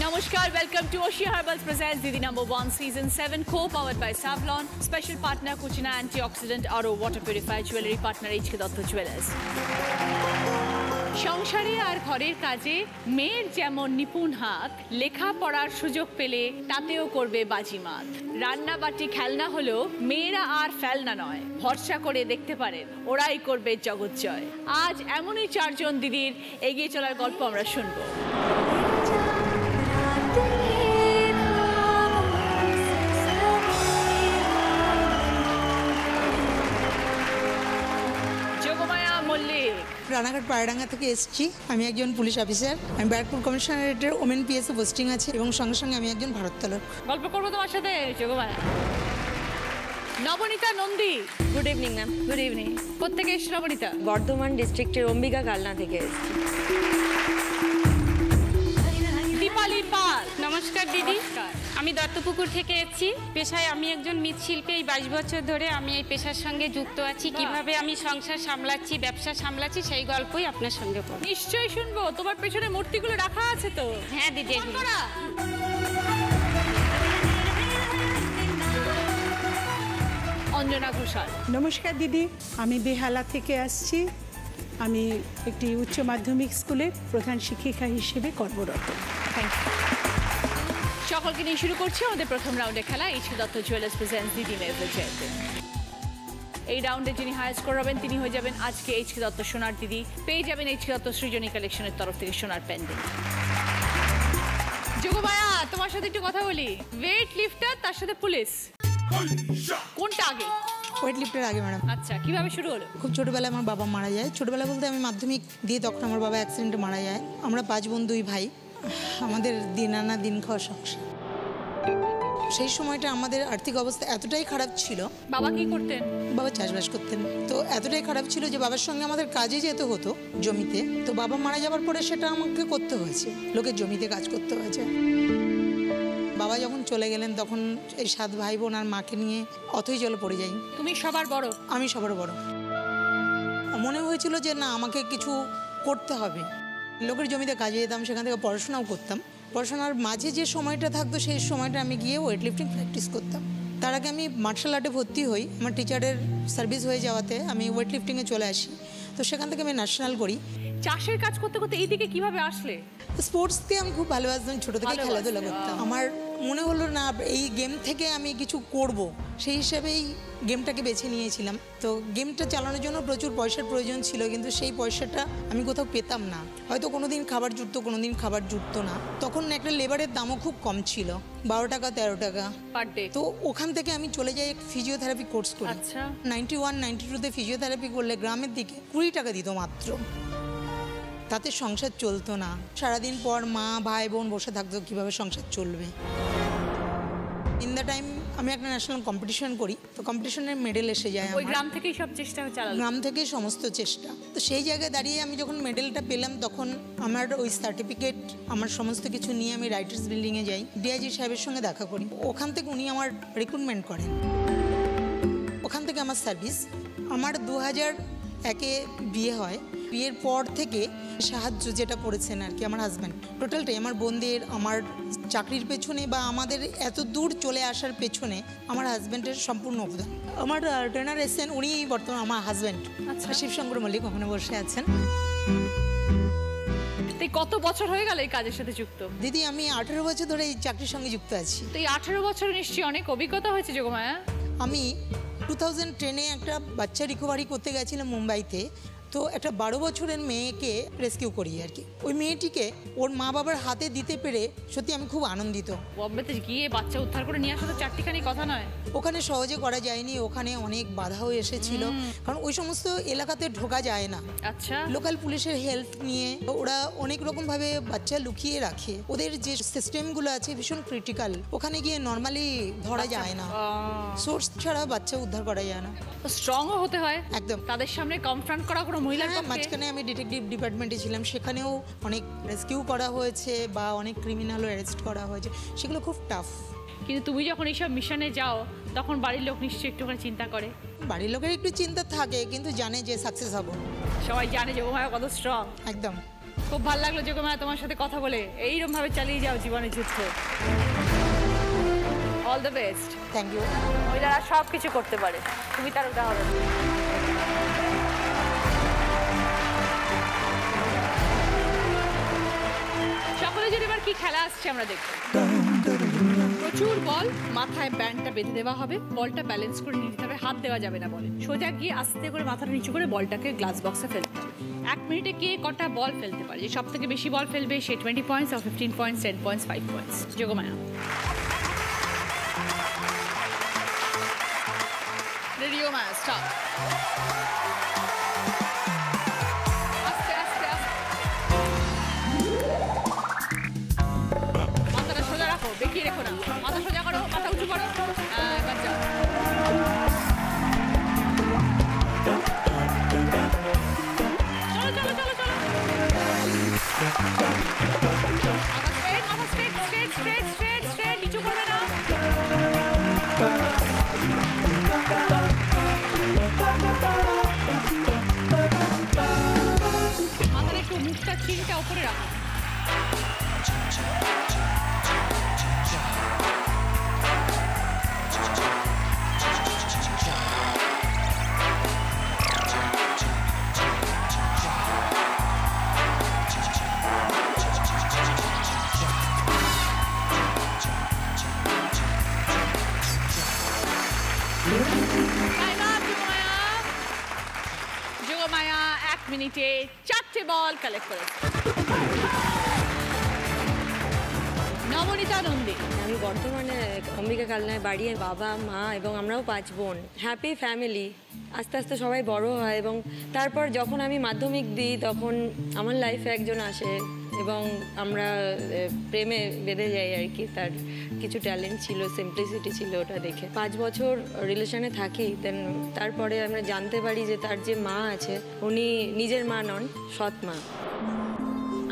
Namaskar, welcome to Oshia Herbals presents Didi number 1 season 7 co-powered by Savlon, special partner Kuchina antioxidant RO water purifier jewelry partner HK Datta Jewelers. সংসারে আর ঘরের কাজে মেয়ের যেমন নিপুণ হাত লেখা পড়ার সুযোগ পেলে তাতেও করবে বাজিমাত। রান্না বাটি খেলনা হলেও মেয়েরা আর ফেলনা নয়, ভরসা করে দেখতে পারেন, ওরাই করবে জগৎ জয় আজ এমনই চারজন দিদির এগিয়ে চলার গল্প আমরা শুনব। রানাঘাট পায়ডাঙ্গা থেকে এসেছি। আমি একজন পুলিশ অফিসার। আমি ব্যারাকপুর কমিশনারেটের ওমেন পিএসএ পোস্টিং আছে এবং সঙ্গে সঙ্গে আমি একজন ভারোত্তোলক। গল্প করব তোমার সাথে? Nabanita Nandi. Good evening ma'am good evening কোথেকে এসছি নবনীতা? বর্ধমান ডিস্ট্রিক্টের অম্বিকা কালনা থেকে এসেছি। পাল। নমস্কার দিদি। আমি দত্তপুকুর থেকে এসেছি। পেশায় আমি একজন মৃৎশিল্পী এই বাইশ বছর ধরে আমি এই পেশার সঙ্গে যুক্ত আছি। কীভাবে আমি সংসার সামলাচ্ছি ব্যবসা সামলাচ্ছি সেই গল্পই আপনার সঙ্গে পড়ব নিশ্চয়ই শুনব। তোমার পেছনে মূর্তিগুলো রাখা আছে তো? হ্যাঁ দিদি। অঞ্জনা ঘোষাল। নমস্কার দিদি। আমি বেহালা থেকে আসছি। আমি একটি উচ্চ মাধ্যমিক স্কুলের প্রধান শিক্ষিকা হিসেবে কর্মরত। থ্যাংক ইউ সকলকে নিয়ে শুরু করছি আমাদের প্রথম রাউন্ডে খেলা। এইচকে দত্ত জুয়েলার্স প্রেজেন্ট দিদি মেয়েদের এই রাউন্ডে যিনি হায়ার স্কোর হবেন তিনি হয়ে যাবেন আজকে এইচকে দত্ত সোনার দিদি। পেয়ে যাবেন এইচকে দত্ত সৃজনী কালেকশনের তরফ থেকে সোনার প্যান্ডেল যোগমায়া তোমার সাথে একটু কথা বলি। ওয়েট লিফটার তার সাথে পুলিশ কোনটা আগে? ওয়েট লিফটের আগে ম্যাডাম আচ্ছা কীভাবে শুরু হলো? খুব ছোটোবেলায় আমার বাবা মারা যায়। ছোটোবেলা বলতে আমি মাধ্যমিক দিয়ে তখন আমার বাবা অ্যাক্সিডেন্টে মারা যায়। আমরা পাঁচ বোন দুই ভাই। আমাদের দিন আনা দিন খাওয়া সংসার সেই সময়টা আমাদের আর্থিক অবস্থা এতটাই খারাপ ছিল। বাবা কি করতেন? বাবা চাষবাস করতেন। তো এতটাই খারাপ ছিল যে বাবার সঙ্গে আমাদের কাজে যেতে হতো জমিতে তো বাবা মারা যাওয়ার পরে সেটা আমাকে করতে হয়েছে। লোকের জমিতে কাজ করতে হয়েছে। বাবা যখন চলে গেলেন তখন এই সাত ভাই বোন আর মাকে নিয়ে অথই জলে পড়ে যাই। তুমি সবার বড়? আমি সবার বড়। মনে হয়েছিল যে না আমাকে কিছু করতে হবে। লোকের জমিতে কাজে যেতাম সেখান থেকে পড়াশোনাও করতাম। পড়াশোনার মাঝে যে সময়টা থাকতো সেই সময়টা আমি গিয়ে ওয়েট লিফটিং প্র্যাকটিস করতাম। তার আগে আমি মার্শাল আর্টে ভর্তি হই। আমার টিচারের সার্ভিস হয়ে যাওয়াতে আমি ওয়েট লিফটিংয়ে চলে আসি। তো সেখান থেকে আমি ন্যাশনাল করি। চাষের কাজ করতে করতে এইদিকে কীভাবে আসলে? স্পোর্টসকে আমি খুব ভালোবাসতাম ছোটো থেকে খেলাধুলা করতাম। আমার মনে হলো না এই গেম থেকে আমি কিছু করব। সেই হিসাবেই গেমটাকে বেছে নিয়েছিলাম। তো গেমটা চালানোর জন্য প্রচুর পয়সার প্রয়োজন ছিল কিন্তু সেই পয়সাটা আমি কোথাও পেতাম না। হয়তো কোনো দিন খাবার জুটতো কোনো দিন খাবার জুটতো না। তখন একটা লেবারের দামও খুব কম ছিল বারো টাকা তেরো টাকা। পার ডে তো ওখান থেকে আমি চলে যাই ফিজিওথেরাপি কোর্স করি। নাইনটি ওয়ান নাইনটি টুতে ফিজিওথেরাপি করলে গ্রামের দিকে কুড়ি টাকা দিত মাত্র। তাতে সংসার চলতো না। সারাদিন পর মা ভাই বোন বসে থাকতো কীভাবে সংসার চলবে। ইন দ্য টাইম আমি একটা ন্যাশনাল কম্পিটিশন করি তো কম্পিটিশনের মেডেল এসে যায় ওই আমার। গ্রাম থেকেই সব চেষ্টা চালালো? গ্রাম থেকে সমস্ত চেষ্টা। তো সেই জায়গায় দাঁড়িয়ে আমি যখন মেডেলটা পেলাম তখন আমার ওই সার্টিফিকেট আমার সমস্ত কিছু নিয়ে আমি রাইটার্স বিল্ডিংয়ে যাই ডিআইজি সাহেবের সঙ্গে দেখা করি। ওখান থেকে উনি আমার রিক্রুটমেন্ট করেন। ওখান থেকে আমার সার্ভিস আমার দু হাজার একে বিয়ে হয়। বিয়ের পর থেকে সাহায্য যেটা করেছেন আর কি আমার হাজব্যান্ড টোটালটাই আমার বোনদের আমার চাকরির পেছনে বা আমাদের এত দূর চলে আসার পেছনে আমার হাজব্যান্ডের সম্পূর্ণ অবদান। আমার ট্রেনার এসেছেন উনি বর্তমান আমার হাজব্যান্ড আচ্ছা। শিবশঙ্কর মল্লিক ওখানে বসে আছেন। কত বছর হয়ে গেল এই কাজের সাথে যুক্ত? দিদি আমি আঠেরো বছর ধরে এই চাকরির সঙ্গে যুক্ত আছি। তো এই আঠারো বছর নিশ্চয়ই অনেক অভিজ্ঞতা হয়েছে যোগমায়া আমি টু থাউজেন্ড টেনে একটা বাচ্চা রিকভারি করতে গেছিলাম মুম্বাইতে। তো একটা বারো বছরের মেয়েকে রেস্কিউ করি আর কি। ওই মেয়েটিকে ওর মা বাবার হাতে দিতে পেরে সত্যি আমি খুব আনন্দিত। বম্বেতে গিয়ে বাচ্চা উদ্ধার করে নিয়ে আসা তো চারটিখানি কথা নয়। ওখানে সহজে করা যায়নি ওখানে অনেক বাধাও এসেছিল। কারণ ওই সমস্ত এলাকাতে ঢোকা যায় না। আচ্ছা। লোকাল পুলিশের হেল্প নিয়ে ওরা অনেক রকম ভাবে বাচ্চা লুকিয়ে রাখে। ওদের যে সিস্টেমগুলো আছে ভীষণ ক্রিটিক্যাল ওখানে গিয়ে নর্মালি ধরা যায় না। সোর্স ছাড়া বাচ্চা উদ্ধার করা যায় না। স্ট্রংও হতে হয়। একদম। তাদের সামনে কনফ্রন্ট করা কোনো মহিলার হ্যাঁ, মাঝখানে আমি ডিটেকটিভ ডিপার্টমেন্টে ছিলাম সেখানেও অনেক রেস্কিউ করা হয়েছে বা অনেক ক্রিমিনালও অ্যারেস্ট করা হয়েছে। সেগুলো খুব টাফ কিন্তু তুমি যখন এইসব মিশনে যাও তখন বাড়ির লোক নিশ্চয়ই একটুখানি চিন্তা করে। বাড়ির লোকের একটু চিন্তা থাকে কিন্তু জানে যে সাকসেস হব। সবাই জানে যে যোগমায়া কত স্ট্রং একদম। খুব ভালো লাগল যে যোগমায়া তোমার সাথে কথা বলে এইরকম ভাবে চালিয়ে যাও জীবনের যুদ্ধ। All the best thank you মহিলারা সব কিছু করতে পারে। তুমি তার উদাহরণ। সকলে এবার কি খেলা আসছে আমরা দেখব। প্রচুর বল, মাথায় ব্যান্ডটা বেঁধে দেওয়া হবে, বলটা ব্যালেন্স করে নিতে হবে, হাত দেওয়া যাবে না বলে। সোজা গিয়ে আস্তে করে মাথাটা নিচু করে বলটাকে গ্লাস বক্সে ফেলতে হবে। এক মিনিটে কে কটা বল ফেলতে পারে? যে সব থেকে বেশি বল ফেলবে সে টোয়েন্টি পয়েন্টস আর fifteen points ten points five points Yogmaya radio Maya stop চিনটা উপরে রাখো Time up, যোগমায়া। যোগমায়া এক মিনিটে চারটে বল কালেক্ট করেছে। নবনীতা আমি বর্তমানে অম্বিকা কালনায় বাড়ি বাবা, মা এবং আমরাও পাঁচ বোন। হ্যাপি ফ্যামিলি আস্তে আস্তে সবাই বড় হয় এবং তারপর যখন আমি মাধ্যমিক দিই, তখন আমার লাইফে একজন আসে। এবং আমরা প্রেমে বেঁধে যাই আর কি। তার কিছু ট্যালেন্ট ছিল সিম্পলিসিটি ছিল ওটা দেখে। পাঁচ বছর রিলেশনে থাকি দেন তারপরে আমরা জানতে পারি যে তার যে মা আছে উনি নিজের মা নন সৎ মা।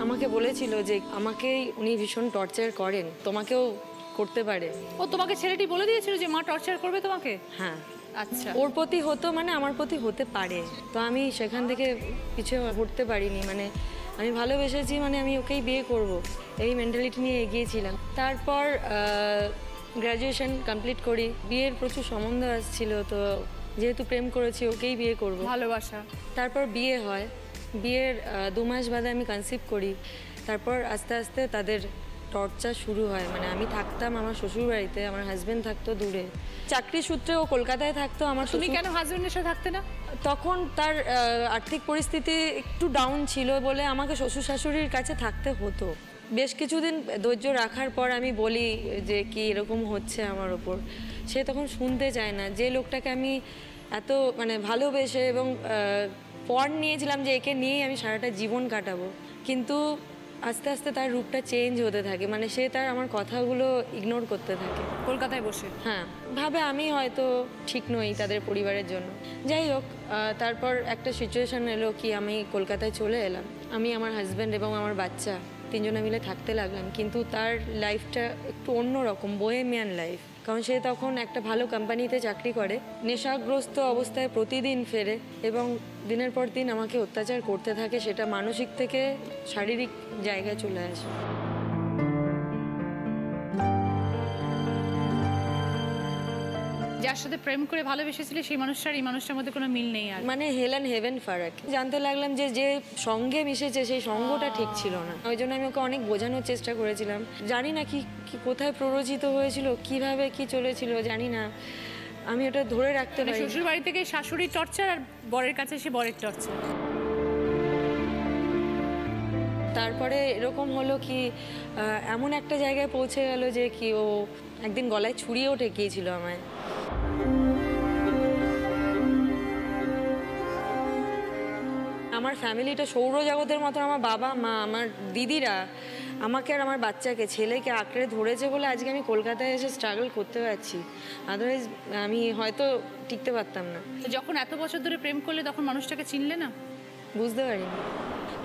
আমাকে বলেছিল যে আমাকেই উনি ভীষণ টর্চার করেন তোমাকেও করতে পারে। ও তোমাকে ছেলেটি বলে দিয়েছিল যে মা টর্চার করবে তোমাকে? হ্যাঁ। আচ্ছা। ওর প্রতি হতো মানে আমার প্রতি হতে পারে। তো আমি সেখান থেকে কিছু হটতে পারিনি মানে আমি ভালোবেসেছি মানে আমি ওকেই বিয়ে করব। এই মেন্টালিটি নিয়ে এগিয়েছিলাম। তারপর গ্র্যাজুয়েশন কমপ্লিট করি। বিয়ের প্রচুর সম্বন্ধ আসছিল তো যেহেতু প্রেম করেছি ওকেই বিয়ে করব। ভালোবাসা। তারপর বিয়ে হয়। বিয়ের দু মাস বাদে আমি কনসিভ করি। তারপর আস্তে আস্তে তাদের টর্চার শুরু হয়। মানে আমি থাকতাম আমার শ্বশুর বাড়িতে আমার হাজবেন্ড থাকতো দূরে। চাকরি সূত্রে ও কলকাতায় থাকতো আমার তুমি কেন হাজবেন্ডের সাথে থাকতে না? তখন তার আর্থিক পরিস্থিতি একটু ডাউন ছিল বলে আমাকে শ্বশুর শাশুড়ির কাছে থাকতে হতো। বেশ কিছুদিন ধৈর্য রাখার পর আমি বলি যে কি এরকম হচ্ছে আমার ওপর? সে তখন শুনতে চায় না। যে লোকটাকে আমি এত মানে ভালোবেসে এবং পণ নিয়েছিলাম যে একে নিয়েই আমি সারাটা জীবন কাটাবো। কিন্তু আস্তে আস্তে তার রূপটা চেঞ্জ হতে থাকে। মানে সে তার আমার কথাগুলো ইগনোর করতে থাকে। কলকাতায় বসে? হ্যাঁ। ভাবে আমি হয়তো ঠিক নই তাদের পরিবারের জন্য। যাই হোক তারপর একটা সিচুয়েশন এলো কি আমি কলকাতায় চলে এলাম। আমি আমার হাজব্যান্ড এবং আমার বাচ্চা তিনজনে মিলে থাকতে লাগলাম। কিন্তু তার লাইফটা একটু অন্যরকম বোহেমিয়ান লাইফ কারণ সে তখন একটা ভালো কোম্পানিতে চাকরি করে। নেশাগ্রস্ত অবস্থায় প্রতিদিন ফেরে এবং দিনের পর দিন আমাকে অত্যাচার করতে থাকে, সেটা মানসিক থেকে শারীরিক জায়গায় চলে আসে। যার সাথে প্রেম করে ভালোবেসেছিলে সেই মানুষটার এই মানুষটার মধ্যে কোনো মিল নেই আর? মানে হেল অ্যান্ড হেভেন ফারাক। জানতে লাগলাম যে যে সঙ্গে মিশেছে সেই সঙ্গটা ঠিক ছিল না। ওই জন্য আমি ওকে অনেক বোঝানোর চেষ্টা করেছিলাম। জানি না কি কোথায় প্ররোচিত হয়েছিল কীভাবে কি চলেছিল জানি না। আমি ওটা ধরে রাখতে মানে পারি শ্বশুর বাড়ি থেকে শাশুড়ির টর্চার আর বরের কাছে সে বরের টর্চার। তারপরে এরকম হলো কি এমন একটা জায়গায় পৌঁছে গেল যে কি ও একদিন গলায় ছুরিও ঠেকিয়েছিল আমায়। আমার ফ্যামিলিটা সৌরজগতের মতো, আমার বাবা, মা, আমার দিদিরা আমাকে আর আমার বাচ্চাকে, ছেলেকে আঁকড়ে ধরেছে বলে আজকে আমি কলকাতায় এসে স্ট্রাগল করতে পারছি। আদারওয়াইজ আমি হয়তো টিকতে পারতাম না। যখন এত বছর ধরে প্রেম করলে তখন মানুষটাকে চিনলে না? বুঝতে পারিনি।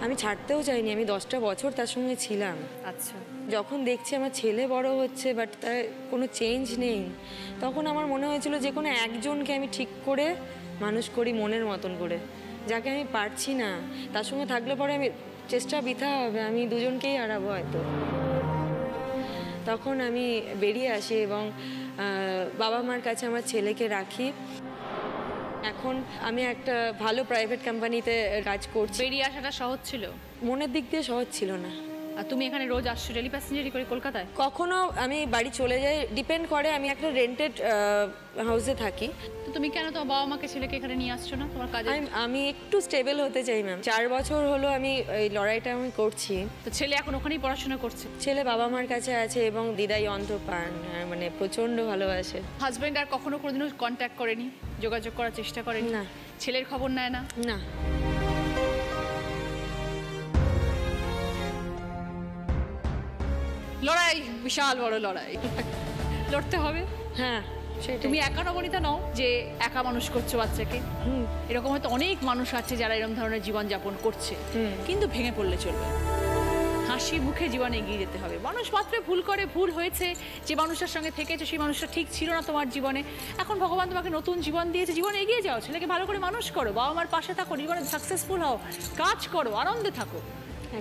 আমি ছাড়তেও চাইনি আমি দশটা বছর তার সঙ্গে ছিলাম। আচ্ছা। যখন দেখছি আমার ছেলে বড় হচ্ছে বাট তার কোনো চেঞ্জ নেই তখন আমার মনে হয়েছিল যে কোনো একজনকে আমি ঠিক করে মানুষ করি মনের মতন করে যাকে আমি পারছি না। তার সঙ্গে থাকলে পরে আমি চেষ্টা বৃথা হবে আমি দুজনকেই হারাবো হয়তো। তখন আমি বেরিয়ে আসি এবং বাবা মার কাছে আমার ছেলেকে রাখি। এখন আমি একটা ভালো প্রাইভেট কোম্পানিতে কাজ করছি। বেরিয়ে আসাটা সহজ ছিল? মনের দিক দিয়ে সহজ ছিল না। আর তুমি এখানে রোজ আসছো ডেলি প্যাসেঞ্জারি করে কলকাতায়? কখনো আমি বাড়ি চলে যাই ডিপেন্ড করে আমি একটা রেন্টেড হাউসে থাকি। তো তুমি কেন তোমার বাবা মাকে ছেলেকে এখানে নিয়ে আসছো না? তোমার কাজে আমি- একটু স্টেবল হতে চাই ম্যাম চার বছর হলো আমি এই লড়াইটা আমি করছি। তো ছেলে এখন ওখানেই পড়াশোনা করছে? ছেলে বাবা মার কাছে আছে এবং দিদাই অন্ত পান মানে প্রচণ্ড ভালোবাসে। হাজবেন্ড আর কখনো কোনোদিনও কন্ট্যাক্ট করেনি যোগাযোগ করার চেষ্টা করেনি? না। ছেলের খবর নেয় না? না। লড়াই বিশাল বড় লড়াই। লড়তে হবে। হ্যাঁ তুমি একা নবনীতা নও যে একা মানুষ করছ বাচ্চাকে। এরকম হয়তো অনেক মানুষ আছে যারা এরকম ধরনের জীবনযাপন করছে। কিন্তু ভেঙে পড়লে চলবে। হাসি মুখে জীবনে এগিয়ে যেতে হবে। মানুষ মাত্র ভুল করে ভুল হয়েছে। যে মানুষটার সঙ্গে থেকেছে সেই মানুষটা ঠিক ছিল না তোমার জীবনে। এখন ভগবান তোমাকে নতুন জীবন দিয়েছে। জীবনে এগিয়ে যাও। ছেলেকে ভালো করে মানুষ করো। বাবা মার পাশে থাকো। জীবনে সাকসেসফুল হও। কাজ করো। আনন্দে থাকো।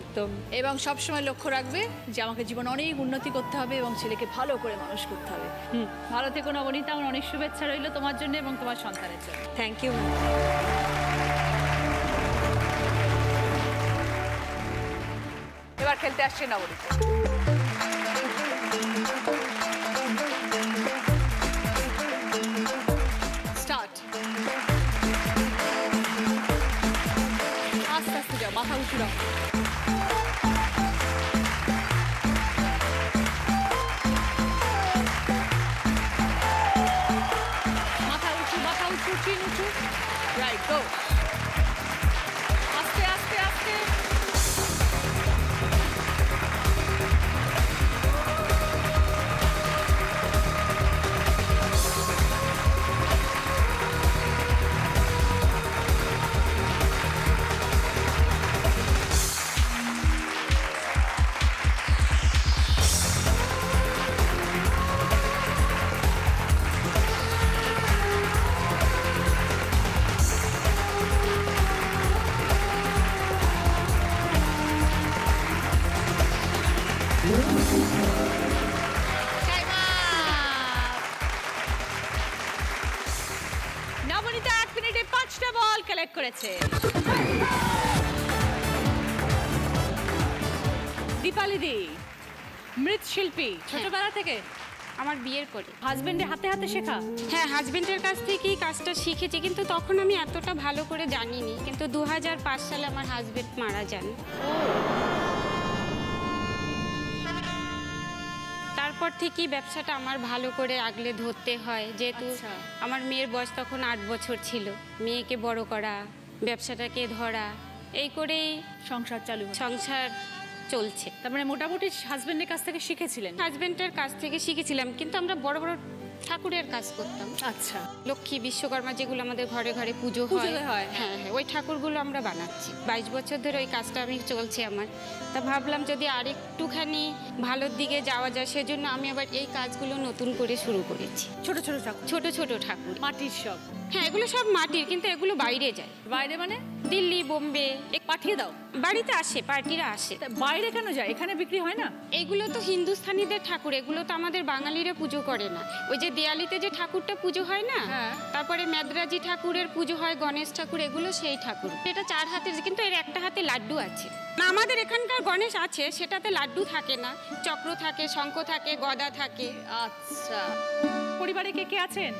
একদম। এবং সবসময় লক্ষ্য রাখবে যে আমাকে জীবনে অনেক উন্নতি করতে হবে এবং ছেলেকে ভালো করে মানুষ করতে হবে। ভালো থেকো নবনীতা আমার অনেক শুভেচ্ছা রইল তোমার জন্য এবং তোমার সন্তানের জন্য। থ্যাংক ইউ এবার খেলতে আসছে নবনীতা। মাথা উঁচু রাখো। মাথা উঁচু চিন কালেক্ট করেছে দীপালি দি মৃৎশিল্পী ছোটবেলা থেকে? আমার বিয়ের পরে। হাজবেন্ডের হাতে হাতে শেখা? হ্যাঁ হাজবেন্ডের কাছ থেকেই কাজটা শিখেছি কিন্তু তখন আমি এতটা ভালো করে জানিনি। কিন্তু দু হাজার পাঁচ সালে আমার হাজবেন্ড মারা যান। তারপর থেকেই ব্যবসাটা আমার ভালো করে আগলে ধরতে হয় যেহেতু আচ্ছা। আমার মেয়ের বয়স তখন আট বছর ছিল। মেয়েকে বড় করা ব্যবসাটাকে ধরা এই করেই সংসার চালু সংসার চলছে। তার মানে মোটামুটি হাজবেন্ডের কাছ থেকে শিখেছিলেন? হাজবেন্ডের কাছ থেকে শিখেছিলাম কিন্তু আমরা বড় বড় ঠাকুরের কাজ করতাম। আচ্ছা। লক্ষ্মী বিশ্বকর্মা যেগুলো আমাদের ঘরে ঘরে পুজো হয় হ্যাঁ। হ্যাঁ হ্যাঁ ওই ঠাকুরগুলো আমরা বানাচ্ছি। বাইশ বছর ধরে ওই কাজটা আমি চলছে আমার। তা ভাবলাম যদি আরেকটুখানি ভালোর দিকে যাওয়া যায় সেজন্য আমি আবার এই কাজগুলো নতুন করে শুরু করেছি। ছোট ছোট ঠাকুর। ছোট ছোট ঠাকুর। মাটির সব। হ্যাঁ এগুলো সব মাটির কিন্তু এগুলো বাইরে যায়। বাইরে মানে? দিল্লি বোম্বে পাঠিয়ে দাও। বাড়িতে আসে পার্টিরা আসে। বাইরে কেন যায়? এখানে বিক্রি হয় না? এগুলো তো হিন্দুস্থানীদের ঠাকুর এগুলো তো আমাদের বাঙালিরা পুজো করে না। ওই যে দেয়ালিতে যে ঠাকুরটা পুজো হয় না হ্যাঁ। তারপরে মেদরাজি ঠাকুরের পুজো হয় গণেশ ঠাকুর এগুলো সেই ঠাকুর। এটা চার হাতের কিন্তু এর একটা হাতে লাড্ডু আছে। না আমাদের এখানকার গণেশ আছে সেটাতে লাড্ডু থাকে না। চক্র থাকে শঙ্খ থাকে গদা থাকে। আচ্ছা। পরিবারে কে কে আছেন?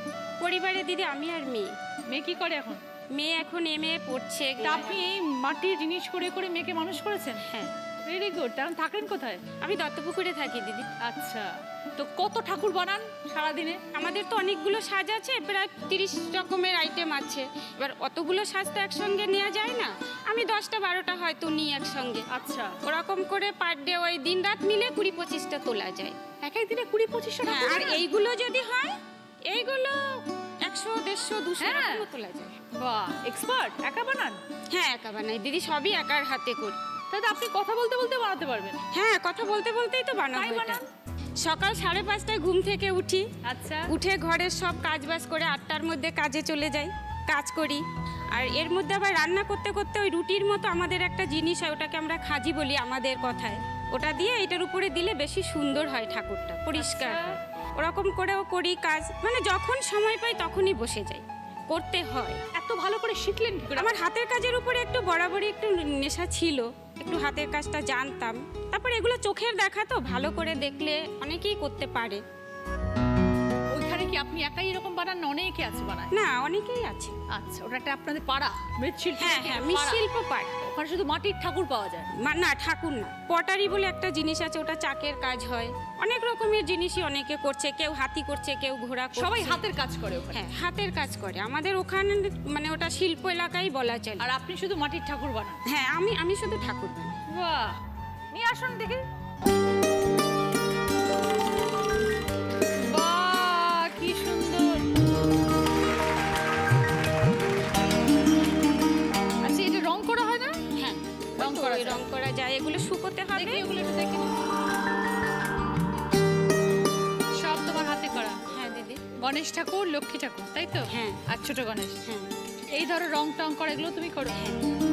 পরিবারে দিদি আমি আর মেয়ে। মেয়ে কি করে এখন? মেয়ে এখন এম এ পড়ছে। আপনি এই মাটির জিনিস করে করে মেয়েকে মানুষ করেছেন? হ্যাঁ। ভেরি গুড তখন থাকেন কোথায়? আমি দত্তপুকুরে থাকি দিদি। আচ্ছা। তো কত ঠাকুর বানান সারাদিনে? আমাদের তো অনেকগুলো সাজ আছে প্রায় তিরিশ রকমের আইটেম আছে। এবার অতগুলো সাজ তো একসঙ্গে নেওয়া যায় না। আমি দশটা বারোটা হয়তো নিই একসঙ্গে। আচ্ছা। ওরকম করে পার ডে ওই দিন রাত মিলে কুড়ি পঁচিশটা তোলা যায়। এক এক দিনে কুড়ি পঁচিশটা হ্যাঁ আর এইগুলো যদি হয় এইগুলো একশো দেড়শো দুশো হ্যাঁ। তোলা যায়। বাহ এক্সপার্ট একা বানান? হ্যাঁ একা বানাই। দিদি সবই একার হাতে করি। তাহলে আপনি কথা বলতে বলতে বানাতে পারবেন? হ্যাঁ কথা বলতে বলতেই তো বানাবো এটা? সকাল সাড়ে পাঁচটায় ঘুম থেকে উঠি। আচ্ছা। উঠে ঘরের সব কাজ বাজ করে আটটার মধ্যে কাজে চলে যাই কাজ করি। আর এর মধ্যে আবার রান্না করতে করতে ওই রুটির মতো আমাদের একটা জিনিস হয় ওটাকে আমরা খাজি বলি আমাদের কথায়। ওটা দিয়ে এটার উপরে দিলে বেশি সুন্দর হয় ঠাকুরটা পরিষ্কার আচ্ছা। হয়। ওরকম করেও করি কাজ। মানে যখন সময় পাই তখনই বসে যাই। করতে হয়। এত ভালো করে শিখলেন কি করে? আমার হাতের কাজের উপরে একটু বরাবরই একটু নেশা ছিল। একটু হাতের কাজটা জানতাম। তারপর এগুলো চোখের দেখা তো ভালো করে দেখলে অনেকেই করতে পারে। কি আপনি একাই এরকম বানান? না অনেকে আছে বানায়। না অনেকেই আছে। আচ্ছা ওটা একটা আপনাদের পাড়া? মৃৎশিল্প হ্যাঁ হ্যাঁ মৃৎশিল্প পারে ওখানে শুধু মাটির ঠাকুর পাওয়া যায়? না ঠাকুর না। পটারি বলে একটা জিনিস আছে ওটা চাকের কাজ হয়। অনেক রকমের জিনিসই অনেকে করছে কেউ হাতি করছে কেউ ঘোড়া সবাই হাতের কাজ করে হ্যাঁ হাতের কাজ করে। আমাদের ওখানে মানে ওটা শিল্প এলাকাই বলা চলে। আর আপনি শুধু মাটির ঠাকুর বানান? হ্যাঁ আমি আমি শুধু ঠাকুর বানাই। বাহ! নিয়ে আসুন দেখি। করা রং করা যায় এগুলো শুকোতে হবে। এগুলো একটু দেখি সব তোমার হাতে করা। হ্যাঁ দিদি। গণেশ ঠাকুর লক্ষ্মী ঠাকুর তাই তো? হ্যাঁ। আর ছোট গণেশ। হ্যাঁ। এই ধরো রং টং করা এগুলো তুমি করো। থ্যাংক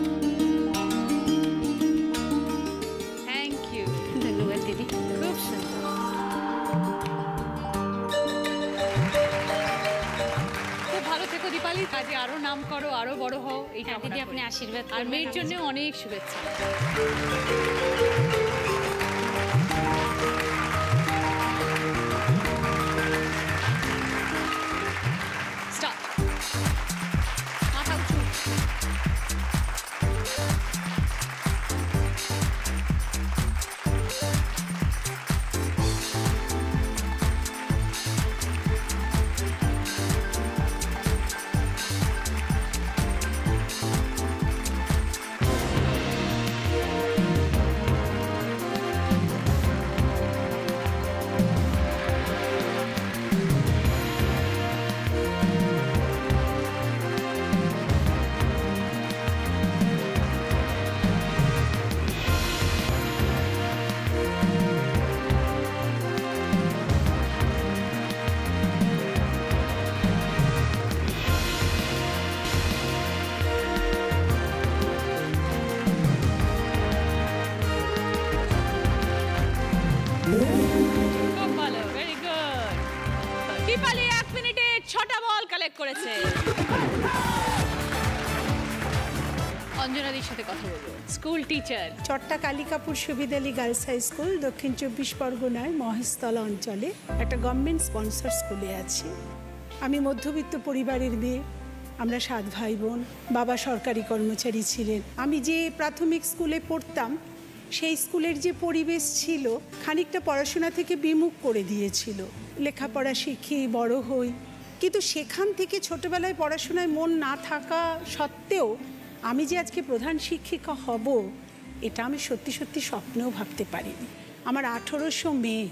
কাজে আরও নাম করো আরও বড় হও এই হ্যাঁ, দিদি আপনি আশীর্বাদ আর মেয়ের জন্য অনেক শুভেচ্ছা। কালেক্ট করেছে। অঞ্জনাদির সাথে কথা বলব। স্কুল টিচার চট্টা কালিকাপুর সুবিদালি গার্লস হাই স্কুল, দক্ষিণ চব্বিশ পরগনায় মহেশতলা অঞ্চলে একটা গভর্নমেন্ট স্পন্সর স্কুলে আছি। আমি মধ্যবিত্ত পরিবারের মেয়ে, আমরা সাত ভাই বোন বাবা সরকারি কর্মচারী ছিলেন। আমি যে প্রাথমিক স্কুলে পড়তাম, সেই স্কুলের যে পরিবেশ ছিল, খানিকটা পড়াশোনা থেকে বিমুখ করে দিয়েছিল। লেখাপড়া শিখি, বড় হই কিন্তু সেখান থেকে ছোটবেলায় পড়াশোনায় মন না থাকা সত্ত্বেও আমি যে আজকে প্রধান শিক্ষিকা হব এটা আমি সত্যি সত্যি স্বপ্নেও ভাবতে পারিনি। আমার আঠেরোশো মেয়ে।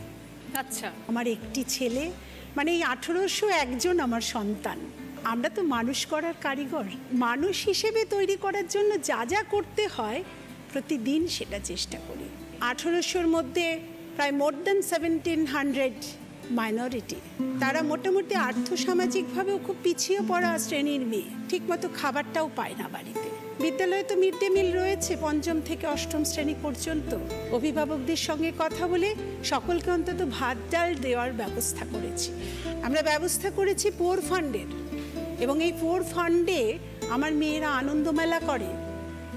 আচ্ছা। আমার একটি ছেলে। মানে এই আঠেরোশো একজন আমার সন্তান। আমরা তো মানুষ করার কারিগর। মানুষ হিসেবে তৈরি করার জন্য যা যা করতে হয় প্রতিদিন সেটা চেষ্টা করি। আঠেরোশোর মধ্যে প্রায় more than seventeen hundred minority তারা মোটামুটি আর্থসামাজিকভাবেও খুব পিছিয়ে পড়া শ্রেণির মেয়ে। ঠিকমতো খাবারটাও পায় না বাড়িতে। বিদ্যালয়ে তো মিড ডে মিল রয়েছে পঞ্চম থেকে অষ্টম শ্রেণি পর্যন্ত। অভিভাবকদের সঙ্গে কথা বলে সকলকে অন্তত ভাত, ডাল দেওয়ার ব্যবস্থা করেছি। আমরা ব্যবস্থা করেছি পোর ফান্ডের এবং এই পোর ফান্ডে আমার মেয়েরা আনন্দমেলা করে।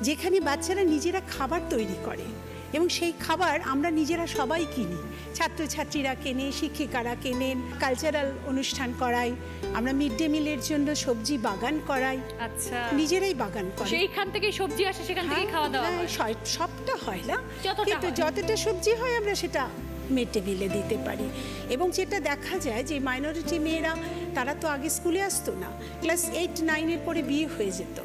যেখানে বাচ্চারা নিজেরা খাবার তৈরি করে। এবং সেই খাবার আমরা নিজেরা সবাই কিনি। ছাত্রছাত্রীরা কেনে শিক্ষিকারা কেনেন কালচারাল অনুষ্ঠান করাই আমরা মিড ডে মিলের জন্য সবজি বাগান করাই। আচ্ছা। নিজেরাই বাগান করি সেইখান থেকে সবজি আসে সেখান থেকে খাওয়া দাওয়া হ্যাঁ, হয়। সবটা হয় না। যতটা কিন্তু যতটা সবজি হয় আমরা সেটা মেটে মিলে দিতে পারি। এবং যেটা দেখা যায় যে মাইনরিটি মেয়েরা তারা তো আগে স্কুলে আসতো না। ক্লাস এইট নাইনের পরে বিয়ে হয়ে যেত।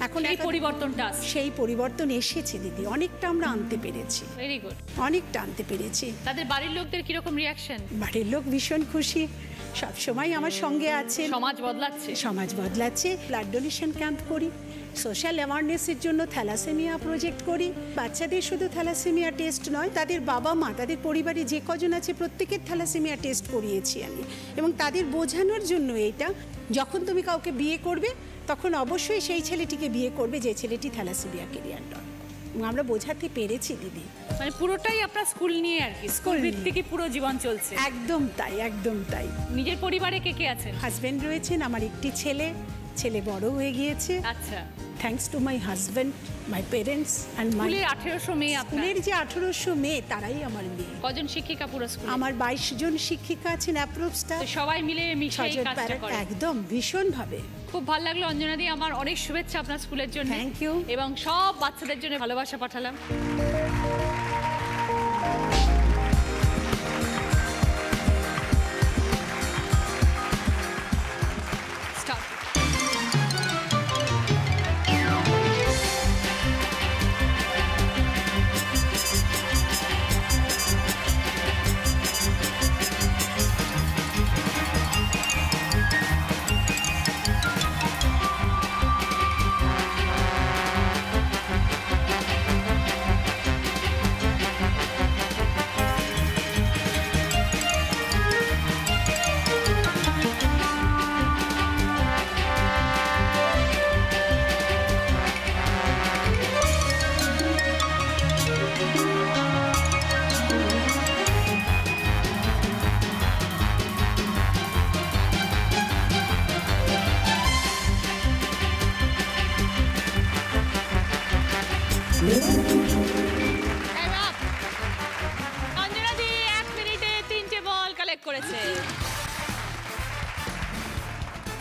এখন এই পরিবর্তনটা সেই পরিবর্তন এসেছে দিদি। অনেকটা আমরা আনতে পেরেছি। ভেরি গুড অনেকটা আনতে পেরেছি। তাদের বাড়ির লোকদের কীরকম রিয়াকশন বাড়ির লোক ভীষণ খুশি। সব সময় আমার সঙ্গে আছে। সমাজ বদলাচ্ছে। সমাজ বদলাচ্ছে। ব্লাড ডোনেশন ক্যাম্প করি। সোশ্যাল অ্যাওয়ারনেসের জন্য থ্যালাসেমিয়া প্রজেক্ট করি। বাচ্চাদের শুধু থ্যালাসেমিয়া টেস্ট নয় তাদের বাবা মা তাদের পরিবারে যে কজন আছে প্রত্যেকের থ্যালাসেমিয়া টেস্ট করিয়েছি আমি। এবং তাদের বোঝানোর জন্য এটা যখন তুমি কাউকে বিয়ে করবে তখন অবশ্যই সেই ছেলেটিকে বিয়ে করবে যে ছেলেটি থ্যালাসিবিয়া কেরিয়ার নয়। এবং আমরা বোঝাতে পেরেছি দিদি। মানে পুরোটাই আপনার স্কুল নিয়ে আর কি স্কুল থেকে। ভিত্তিকই পুরো জীবন চলছে। একদম তাই একদম তাই। নিজের পরিবারে কে কে আছেন? হাজব্যান্ড রয়েছেন আমার একটি ছেলে ছেলে বড় হয়ে গিয়েছে। আচ্ছা। Thanks to my husband my parents and my আঠেরোশো মেয়ে স্কুলের যে আঠেরোশো মেয়ে তারাই আমার মেয়ে। কজন শিক্ষিকা পুরো স্কুল? আমার বাইশ জন শিক্ষিকা আছেন অ্যাপ্রোচটা সবাই মিলে মিশে একদম ভীষণভাবে। খুব ভালো লাগল অঞ্জনা দি আমার অনেক শুভেচ্ছা আপনার স্কুলের জন্য। থ্যাংক ইউ এবং সব বাচ্চাদের জন্য ভালোবাসা পাঠালাম।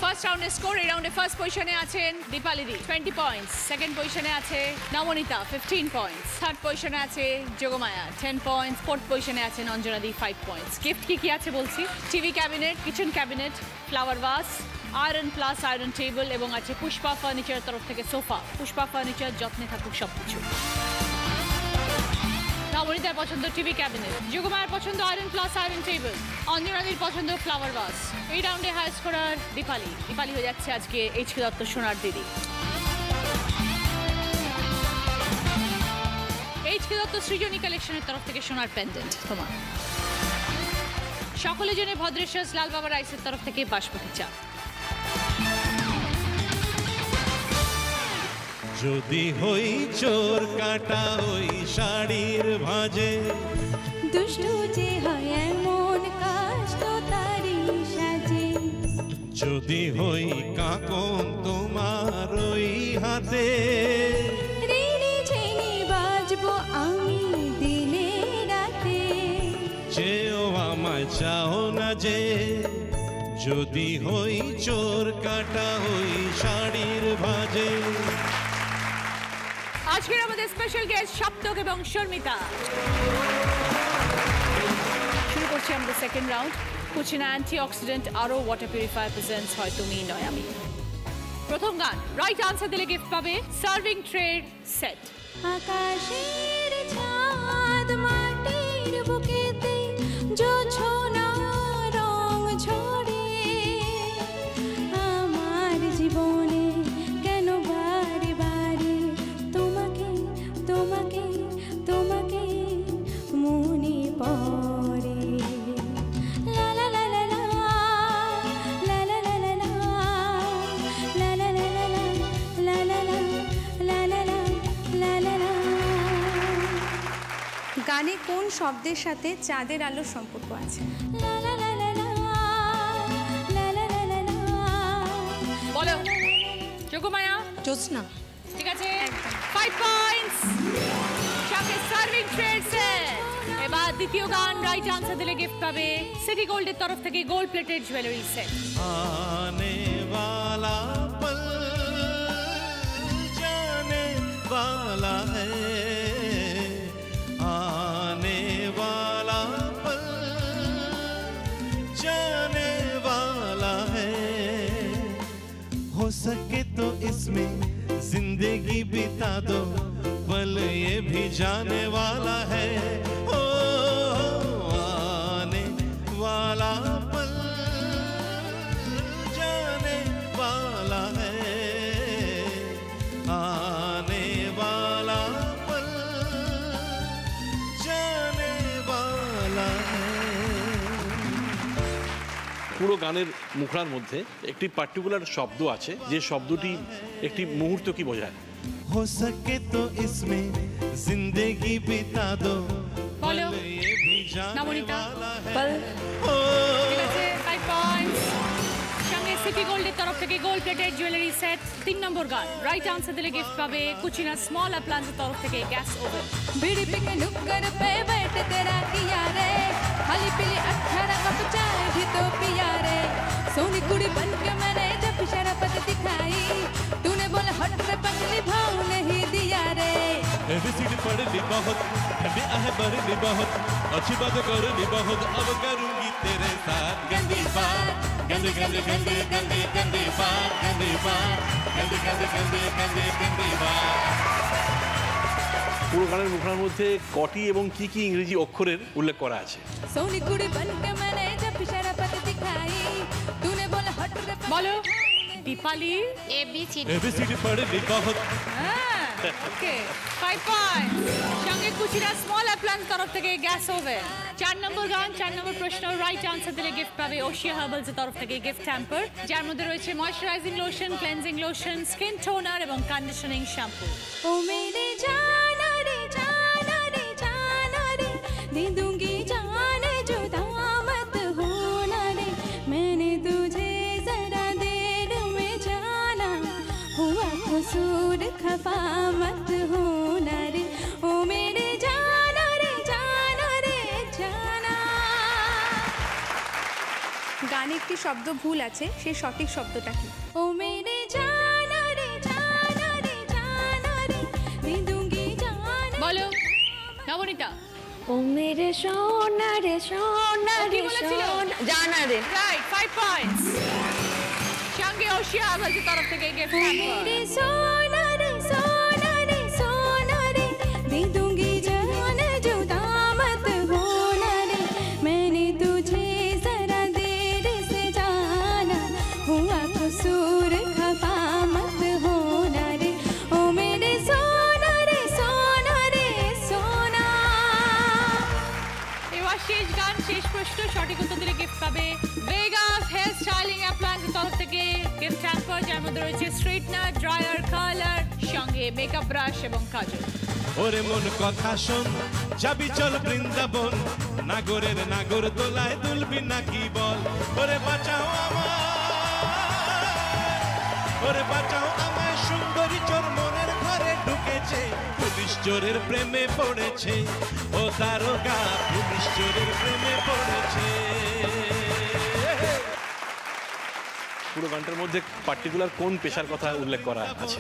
ফার্স্ট রাউন্ডের স্কোর এই রাউন্ডে ফার্স্ট পজিশনে আছেন দীপালিদি টোয়েন্টি পয়েন্টস সেকেন্ড পজিশনে আছে নবনীতা ফিফটিন পয়েন্টস থার্ড পজিশনে আছে যোগমায়া টেন পয়েন্টস ফোর্থ পজিশনে আছেন অঞ্জনা দি ফাইভ পয়েন্টস গিফট কি কি আছে বলছি TV cabinet kitchen cabinet flower vase iron plus iron table এবং আছে পুষ্পা ফার্নিচার তরফ থেকে সোফা পুষ্পা ফার্নিচার যত্নে থাকুক সব কিছু নবনীতার পছন্দ টিভি ক্যাবিনেট। যুগমায়ের পছন্দ আয়রন প্লাস আয়রন টেবিল। অঞ্জনাদির পছন্দ ফ্লাওয়ার বাস। এই রাউন্ডে হাই স্কোরার দীপালি। দীপালি হয়ে যাচ্ছে আজকে এইচ কে দত্ত সোনার দিদি। এইচ কে দত্ত সৃজনী কালেকশনের তরফ থেকে সোনার প্যান্ডেন্ট তোমার। সকলের জন্য ভদ্রেশ্বর লাল বাবা রাইসের তরফ থেকে বাসপতি চা। যদি হই চোর কাটা ওই শাড়ির ভাঁজে। দুষ্টু যে হয় এমন কাষ্ট তারি সাজে। যদি হই কাকন তোমার ওই হাতে। রিড়ি ঝিনি বাজবো আমি দিনে রাতে। চেয়েও আমায় চাও না যে যদি হই চোর কাটা হই শাড়ির ভাঁজে। আজকের আমাদের স্পেশাল গেস্ট সপ্তক এবং শর্মিতা। শুরু করছি আমাদের second round Kutchina antioxidant RO water purifier presents হয় তুমি, নয় আমি। প্রথম গান রাইট আনসার দিলে গিফট পাবে সার্ভিং ট্রেড সেট আকাশের গানে কোন শব্দের সাথে চাঁদের আলোর সম্পর্ক আছে? বলো। ঠিক আছে? ফাইভ এবার দ্বিতীয় গান দিলে পাবে সিটি গোল্ডের তরফ থেকে গোল্ড প্লেটেড জুয়েলারি সেট আনে है हो सके तो इसमें जिंदगी बिता दो पल ये भी जाने वाला है ओ आने वाला पल जाने वाला है आने वाला पल जाने वाला है পুরো গানের মুখড়ার মধ্যে একটি পার্টিকুলার শব্দ আছে যে শব্দটি একটি মুহূর্ত কি বোঝায় हो सके तो इसमें जिंदगी बिता दो বলো पल ये भी जाने নবনীতা वाला है পল ओ ঠিক আছে ফাইভ পয়েন্টস সঙ্গে সিটি গোল্ডের তরফ থেকে গোল্ড প্লেটেড জুয়েলারি সেট তিন নম্বর গান রাইট আনসার দিলে গিফট পাবে কুচিনা স্মল অ্যাপ্লায়েন্সের তরফ থেকে গ্যাস ওভেন बीड़ी पी के नुक्कर पे बैठ तेरा किया रे खाली पीली अठारह कप चाय भी तो पिया रे सोनी कुड़ी बन के मैंने जब शराबत दिखाई तूने बोला हट रे पगली भाव नहीं दिया रे एबीसीडी पढ़ ली बहुत ठंडी आहे भर ली बहुत अच्छी बात कर ली बहुत अब करूंगी तेरे साथ गंदी बात गंदी गंदी गंदी गंदी गंदी बात गंदी बात गंदी गंदी गंदी गंदी गंदी बात পুরো গানের মুখড়ার মধ্যে কটি এবং কি কি ইংরেজি অক্ষরের উল্লেখ করা আছে सोनी कुड़ी बन के বলো দীপালি? এ বি ডি পড়ে লিখা হ্যাঁ, ওকে ফাইভ পয়েন্ট সঙ্গে কুচিরা স্মল অ্যাপ্লায়েন্স তরফ থেকে গ্যাস ওভেন চার নম্বর গান চার নম্বর প্রশ্ন রাইট আনসার দিলে গিফট পাবে ওশিয়া হার্বালস তরফ থেকে গিফট ট্যাম্পার যার মধ্যে রয়েছে moisturising lotion cleansing lotion skin toner এবং কন্ডিশনিং শ্যাম্পু ও মেরে জানা রে জানা রে জানা मत होना रे ओ मेरे जाना रे जाना रे जाना গানে একটি শব্দ ভুল আছে সেই সঠিক শব্দটা কি ओ मेरे जाना रे जाना रे जाना रे दे दूंगी जान বলো নবনীতা ও মেরে সোনা রে সোনা ও কি রে বলেছিল? সোনা জানা রে রাইট ফাইভ পয়েন্টস সঙ্গে ওশিয়া হার্বালস তরফ থেকে গিফট হ্যাম্পার मेरे কথা শোন, যাবি চল বৃন্দাবন। নাগরের নাগর তোলায় দুলবি নাকি বল? ওরে বাঁচাও আমায়। ওরে বাঁচাও আমায়, সুন্দরী চোর মনের ঘরে ঢুকেছে। পুলিশ চোরের প্রেমে পড়েছে। ও দারোগা পুলিশ চোরের প্রেমে পড়েছে। পুরো গানটার মধ্যে পার্টিকুলার কোন পেশার কথা উল্লেখ করা আছে?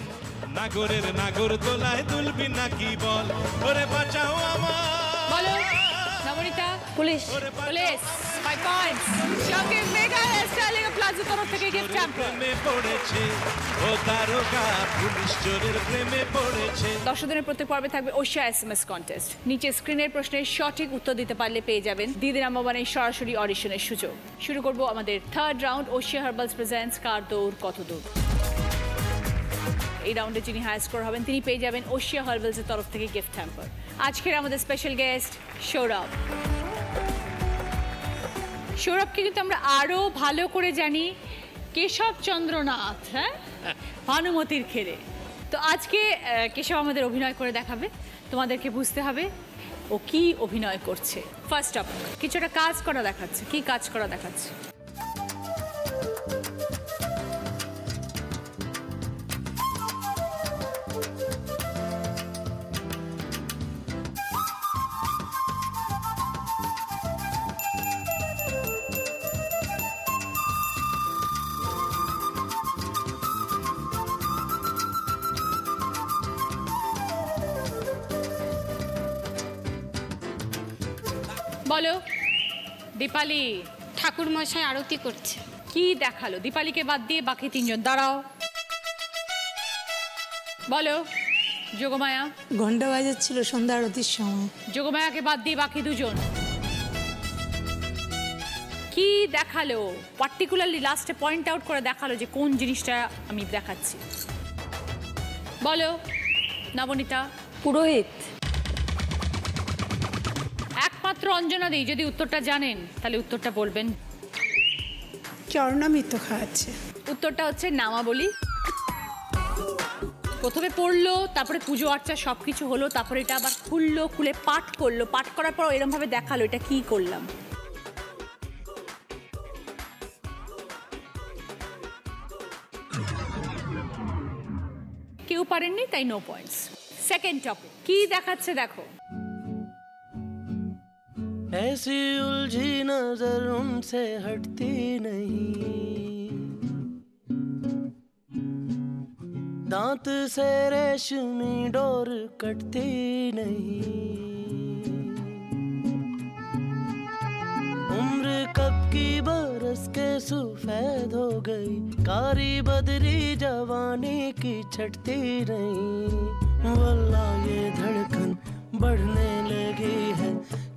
নাগরের নাগর তোলায় দুলবি নাকি বল? ওরে বাঁচাও Nabanita police police five points সঙ্গে মেগা স্টাইলিং তরফ থেকে গিফট পড়েছে ও পুলিশ চোরের প্রেমে পড়েছে। দর্শকদের প্রত্যেক পর্বে থাকবে ওশিয়া এস এম এস কন্টেস্ট নিচে স্ক্রিনের প্রশ্নের সঠিক উত্তর দিতে পারলে পেয়ে যাবেন দিদি রামাবানের সরাসরি অডিশনের সুযোগ। শুরু করব আমাদের third round Oshea Herbals presents কার দৌড় কত দূর এই রাউন্ডে যিনি হাই স্কোর হবেন, তিনি পেয়ে যাবেন ওশিয়া হার্বালসের তরফ থেকে গিফট হ্যাম্পার। আজকের আমাদের স্পেশাল গেস্ট সৌরভ। সৌরভকে কিন্তু আমরা আরও ভালো করে জানি কেশব চন্দ্রনাথ হ্যাঁ? ভানুমতির খেলে। তো আজকে কেশব আমাদের অভিনয় করে দেখাবে। তোমাদেরকে বুঝতে হবে ও কি অভিনয় করছে। ফার্স্ট অফ কিছুটা কাজ করা দেখাচ্ছে। কি কাজ করা দেখাচ্ছে? ঠাকুর মশাই আরতি করছে। কি দেখাল? দীপালিকে বাদ দিয়ে বাকি তিনজন দাঁড়াও। বলো যোগমায়া। ঘণ্টা বাজাচ্ছিল সন্ধ্যা আরতির সময়। যোগমায়াকে বাদ দিয়ে বাকি দুজন। কি দেখাল? পার্টিকুলারলি লাস্টে পয়েন্ট আউট করে দেখাল যে কোন জিনিসটা আমি দেখাচ্ছি। বলো নবনীতা। পুরোহিত। একমাত্র অঞ্জনা দিই যদি উত্তরটা জানেন তাহলে উত্তরটা বলবেন। চরণামৃত খাওয়াচ্ছে। উত্তরটা হচ্ছে নামাবলী। প্রথমে পড়ল তারপরে পুজো আর্চা সব কিছু হলো তারপরে এটা আবার খুললো খুলে পাঠ করল। পাঠ করার পর এরমভাবে দেখাল এটা কি করলাম। কেউ পারেননি তাই নো পয়েন্টস সেকেন্ড টপিক কি দেখাচ্ছে দেখো। ऐसी उलझी नज़र उनसे हटती नहीं। दांत से रेशमी डोर कटती नहीं। उम्र कब की बरस के सफ़ेद हो गई, कारी बदरी जवानी की छटती नहीं। वल्ला ये धड़कन बढ़ने लगी है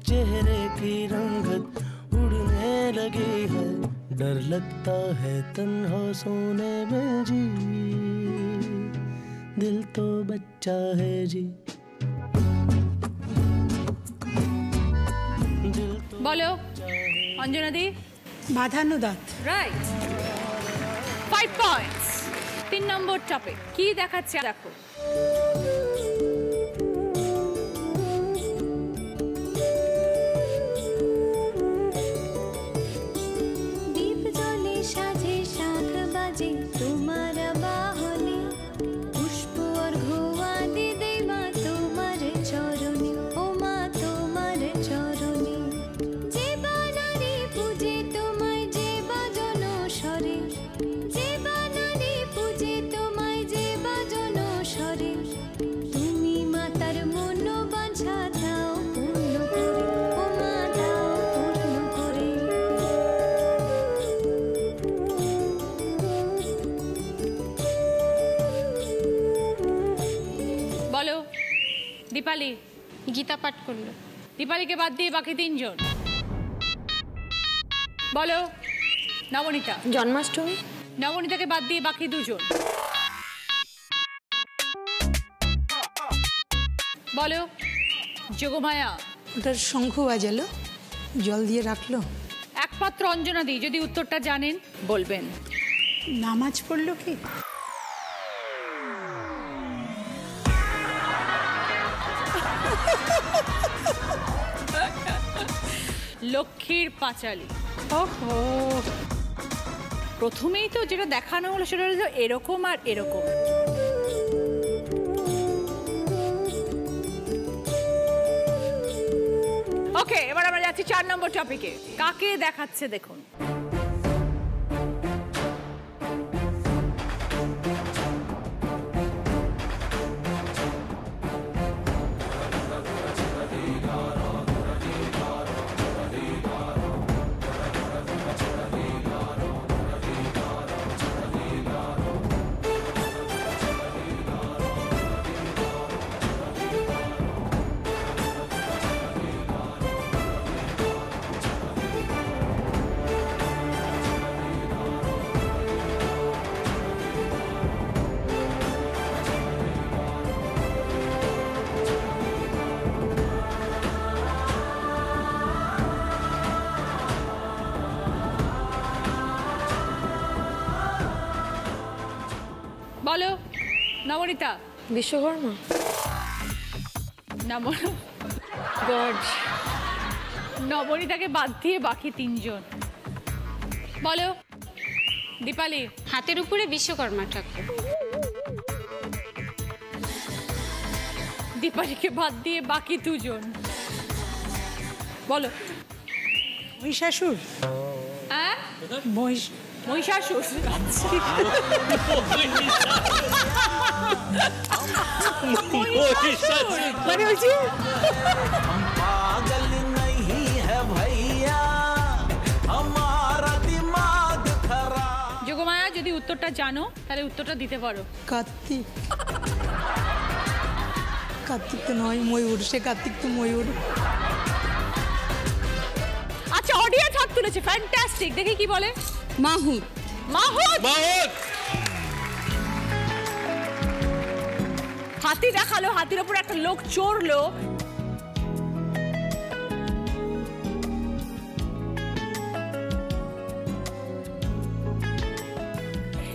चेहरे की रंगत उड़ने लगी है डर लगता है तन्हा सोने में जी दिल तो बच्चा है जी दिल तो বলো অঞ্জনা দি বাঁধানো দাঁত রাইট ফাইভ পয়েন্টস তিন নম্বর টপিক কি দেখাচ্ছে দেখো গীতা পাঠ করল। দীপালিকে বাদ দিয়ে বাকি তিনজন। বলো নবনীতা। জন্মাষ্টমী? নবনীতাকে বাদ দিয়ে বাকি দুজন। বলো যোগমায়া। ওটার শঙ্খ বাজালো জল দিয়ে রাখল। একমাত্র অঞ্জনা দি যদি উত্তরটা জানেন বলবেন। নামাজ পড়ল কি? লক্ষ্মীর পাঁচালী। ওহো। প্রথমেই তো যেটা দেখানো হলো সেটা হলো এরকম আর এরকম। ওকে এবার আমরা যাচ্ছি চার নম্বর টপিকে কাকে দেখাচ্ছে দেখুন। বিশ্বকর্মা? নব গড। নবনীতাকে বাদ দিয়ে বাকি তিনজন। বলো। দীপালি। হাতের উপরে বিশ্বকর্মা ঠাকুর। দীপালিকে বাদ দিয়ে বাকি দুজন। বলো। মহিষাসুর। হ্যাঁ? মহিষ মহিষাসুর। মানে ওই যে पागल नहीं है भैया हमारा दिमाग खराब যোগমায়া যদি উত্তরটা উত্তরটা জানো তাহলে উত্তরটা দিতে পারো কার্তিক কার্তিক তো নয় ময়ূর সে কার্তিক তো ময়ূর আচ্ছা অডিয়েন্স হাত তুলেছে ফ্যান্টাস্টিক দেখি কি বলে মাহুত মাহুত মাহুত হাতি দেখাল হাতির ওপর একটা লোক চড়লো।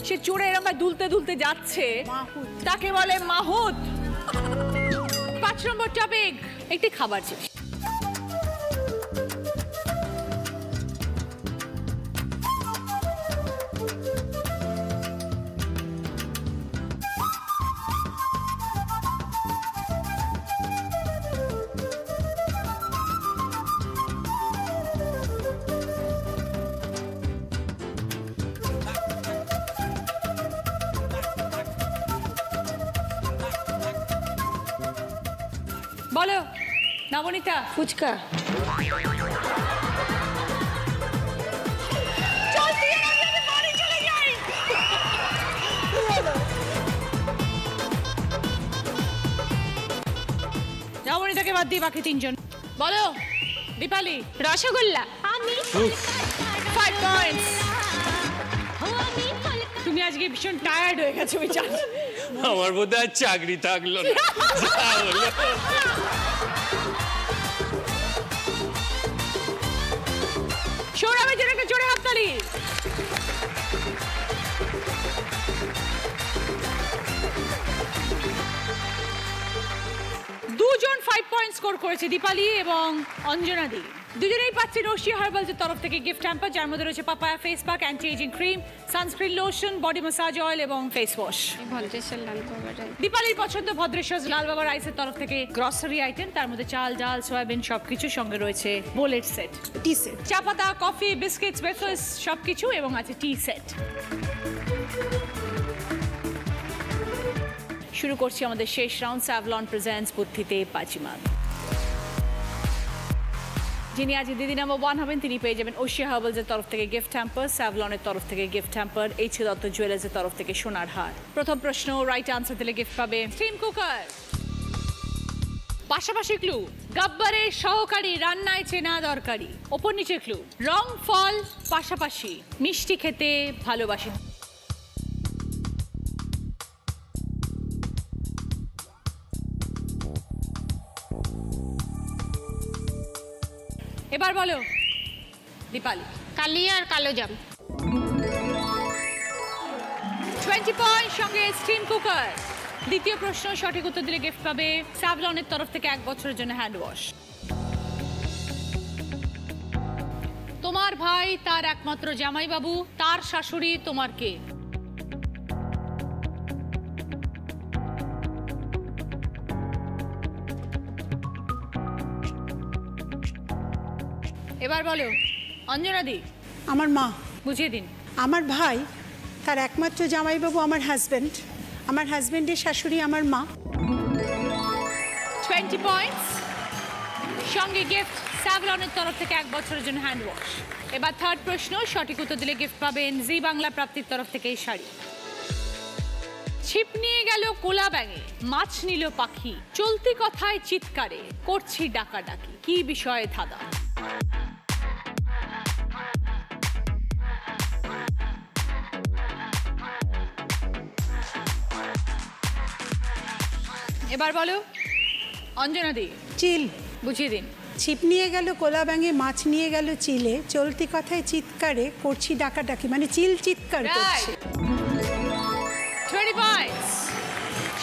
সে চড়ে এরকম দুলতে দুলতে যাচ্ছে। তাকে বলে মাহুত। পাঁচ নম্বর টপিক একটি খাবার জিনিস। নবনীতা ফুচকা। চল দিয়ে না, আমি বাড়ি চলে যাই। নবনীতাকে বাদ দিয়ে বাকি তিনজন। বলো দীপালি। রসগোল্লা। আমি ফাইভ পয়েন্টস তুমি আজকে ভীষণ টায়ার্ড হয়ে গেছো আমি জানি। আমার বোধহয় আর চাকরি থাকল না। স্কোর করেছে দীপালি এবং অঞ্জনা দি দুজনেই পাচ্ছি রশি হার্বালসের তরফ থেকে গিফট হ্যাম্পার যার মধ্যে রয়েছে papaya face pack anti ageing cream sunscreen lotion body massage oil এবং ফেস ওয়াশ বাবার দীপালির পছন্দ ভদ্রেশ্বর লাল বাবা রাইসের তরফ থেকে গ্রসারি আইটেম তার মধ্যে চাল ডাল সয়াবিন সবকিছু সঙ্গে রয়েছে বোলেট সেট টি সেট। চা পাতা কফি বিস্কিটস ওয়েফার্স সবকিছু এবং আছে টি সেট। শুরু করছি আমাদের শেষ রাউন্ড স্যাভলন প্রেজেন্টস বুদ্ধিতে পাচিমাত যিনি আজ দিদি নাম্বার ওয়ান হবেন, তিনি পেয়ে যাবেন ওশিয়া হার্বালসের তরফ থেকে গিফট হ্যাম্পার স্যাভলনের তরফ থেকে গিফট হ্যাম্পার এইচ দত্ত জুয়েলার্সের তরফ থেকে সোনার হার। প্রথম প্রশ্ন রাইট আনসার দিলে গিফট পাবে স্টিম কুকার পাশাপাশি ক্লু গাব্বারের সহকারী রান্নায় চেনা দরকারি। ওপর নিচে ক্লু রং, ফল পাশাপাশি, মিষ্টি খেতে ভালোবাসি এবার বলো দীপালি। কালিয়া আর কালো জাম। টোয়েন্টি পয়েন্ট সঙ্গে স্টিম কুকার দ্বিতীয় প্রশ্ন সঠিক উত্তর দিলে গিফট পাবে স্যাভলনের তরফ থেকে এক বছরের জন্য হ্যান্ড ওয়াশ তোমার ভাই তার একমাত্র জামাইবাবু তার শাশুড়ি তোমার কে? এবার বলো অঞ্জনা দি আমার মা। বুঝিয়ে দিন। আমার ভাই তার একমাত্র জামাইবাবু আমার হাজব্যান্ড আমার হাজব্যান্ডের শাশুড়ি আমার মা। টোয়েন্টি পয়েন্টস সঙ্গে গিফট স্যাভলনের তরফ থেকে এক বছরের জন্য হ্যান্ড ওয়াশ এবার থার্ড প্রশ্ন সঠিক উত্তর দিলে গিফট পাবেন জি বাংলা প্রাপ্তির তরফ থেকে এই শাড়ি। ছিপ নিয়ে গেল কোলা ব্যাঙে মাছ নিল পাখি চলতি কথায় চিৎকারে করছি ডাকাডাকি কি বিষয়ে ধাঁধা? এবার বলো অঞ্জনা দি চিল। বুঝিয়ে দিন। ছিপ নিয়ে গেল কোলা ব্যাঙে মাছ নিয়ে গেল চিলে চলতি কথায় চিৎকারে করছি ডাকাডাকি মানে চিল চিৎকার করছে।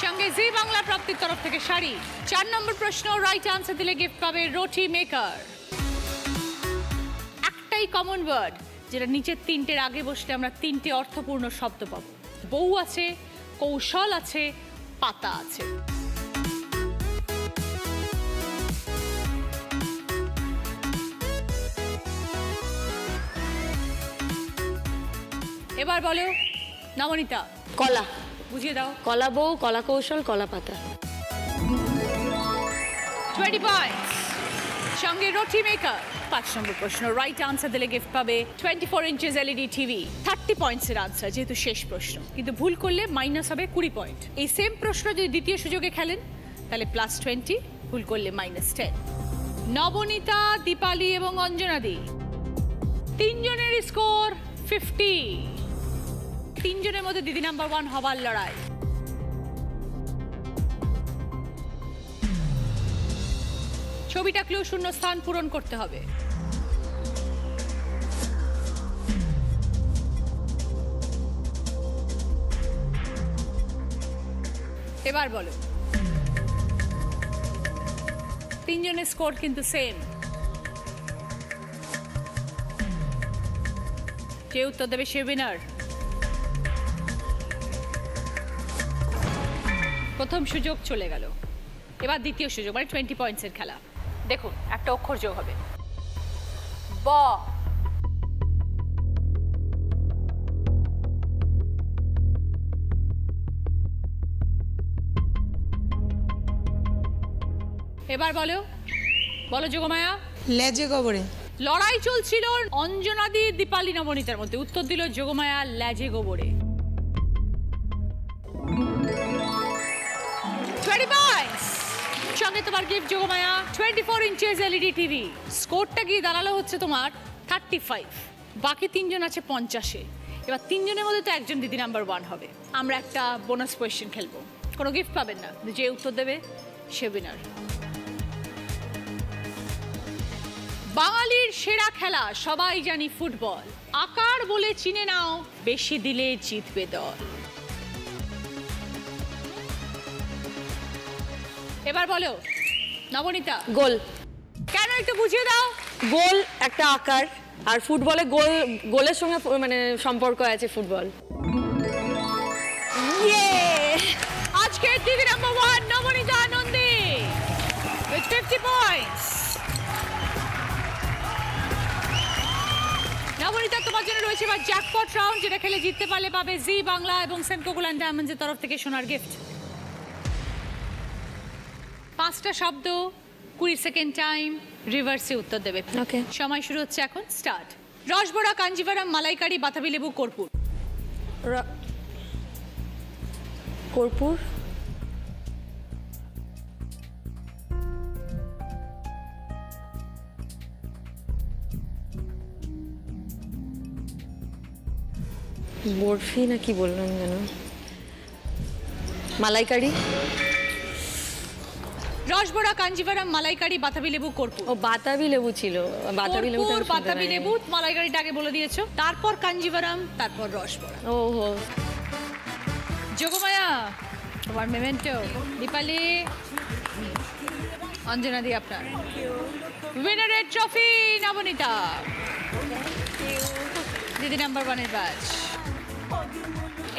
সঙ্গে জি বাংলা প্রাপ্তির তরফ থেকে শাড়ি। চার নম্বর প্রশ্ন রাইট আনসার দিলে গিফট পাবে রোটি মেকার একটাই কমন ওয়ার্ড যেটা নিচের তিনটের আগে বসলে আমরা তিনটে অর্থপূর্ণ শব্দ পাবো। বউ আছে কৌশল আছে পাতা আছে। এবার বলো নবনীতা কলা। বুঝিয়ে দাও। কলা বউ কলা কৌশল কলা পাতা। টোয়েন্টি পয়েন্টস সঙ্গে রুটি মেকার পাঁচ নম্বর প্রশ্ন রাইট আনসার দিলে গিফট পাবে twenty four inches LED TV thirty পয়েন্টসের answer যেহেতু শেষ প্রশ্ন। কিন্তু ভুল করলে মাইনাস হবে কুড়ি পয়েন্ট এই সেম প্রশ্ন যদি দ্বিতীয় সুযোগে খেলেন তাহলে প্লাস টোয়েন্টি ভুল করলে মাইনাস টেন নবনীতা দীপালি এবং অঞ্জনাদি। তিনজনের স্কোর ফিফটি তিনজনের মধ্যে দিদি নাম্বার ওয়ান হবার লড়াই। ছবিটা ক্লু শূন্য স্থান পূরণ করতে হবে। এবার বলো। তিনজনের স্কোর কিন্তু সেম। যে উত্তর দেবে সে উইনার প্রথম সুযোগ চলে গেল। এবার দ্বিতীয় সুযোগ মানে টোয়েন্টি পয়েন্টসের খেলা। দেখুন একটা অক্ষর যোগ হবে। ব। এবার বলো। বলো যোগমায়া। লেজে গোবরে। লড়াই চলছিল অঞ্জনাদি দীপালি নবনীতার মধ্যে। উত্তর দিল যোগমায়া ল্যাজে গোবরে। 20 points! সঙ্গে তোমার gift Yogmaya twenty four inches LED TV স্কোরটা গিয়ে দাঁড়াল হচ্ছে তোমার থার্টি ফাইভ বাকি তিনজন আছে পঞ্চাশে। এবার তিনজনের মধ্যে তো একজন দিদি নাম্বার ওয়ান হবে। আমরা একটা বোনাস কোয়েশ্চেন খেলব। কোনো গিফট পাবেন না। যে উত্তর দেবে, সে উইনার বাঙালির সেরা খেলা, সবাই জানি ফুটবল। আকার বলে চিনে নাও, বেশি দিলে জিতবে দল। এবার বলো নবনীতা। গোল। কেন একটু বুঝিয়ে দাও। গোল একটা আকার আর ফুটবলে গোল গোলের সঙ্গে মানে সম্পর্ক আছে ফুটবল। আজকের দিদি number one Nabanita Nandi. With fifty points Nabanita তোমার জন্য রয়েছে এবার জ্যাকপট রাউন্ড যেটা খেলে জিততে পারলে পাবে জি বাংলা এবং সেনকোকুল অ্যান্ড ডায়মন্ডসের তরফ থেকে সোনার গিফট পাঁচটা শব্দ কুড়ি সেকেন্ড টাইম রিভার্সে উত্তর দেবে। ওকে। সময় শুরু হচ্ছে এখন স্টার্ট। রসবড়া কাঞ্জিভারাম মালাইকারি বাতাবি লেবু কর্পূর। কর্পূর? বরফি না কি বললাম যেন? মালাইকারি? রসবড়া কাঞ্জিভারাম মালাইকারি বাতাবি লেবু কর্পূর। ও বাতাবি লেবু ছিল বাতাবি লেবু কর্পূর, বাতাবি লেবু মালাইকারিটা আগে বলে দিয়েছ। তারপর কাঞ্জিভারাম তারপর রসবড়া। ও হো যোগমায়া তোমার মেমেন্টো দীপালি অঞ্জনা দি আপনার। উইনারের ট্রফি নবনীতা। দিদি নাম্বার ওয়ানের ব্যাচ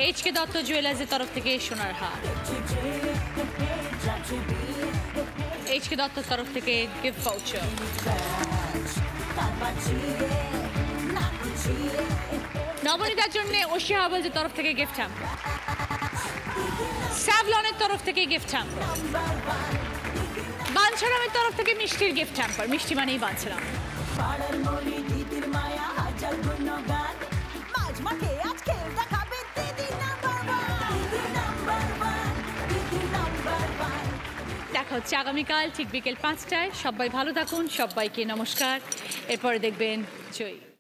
এইচ কে দত্ত জুয়েলার্সের তরফ থেকে সোনার হার। এইচ কে দত্তর তরফ থেকে গিফট ভাউচার নবনীতার জন্য ওশিয়া হাবলসের তরফ থেকে গিফট হ্যাম্পার স্যাভলনের তরফ থেকে গিফট হ্যাম্পার বাঞ্ছারামের তরফ থেকে মিষ্টির গিফট হ্যাম্পার মিষ্টি মানেই বাঞ্ছারাম। দেখা হচ্ছে আগামীকাল ঠিক বিকেল পাঁচটায়। সবাই ভালো থাকুন সবাইকে নমস্কার। এরপরে দেখবেন জয়ী।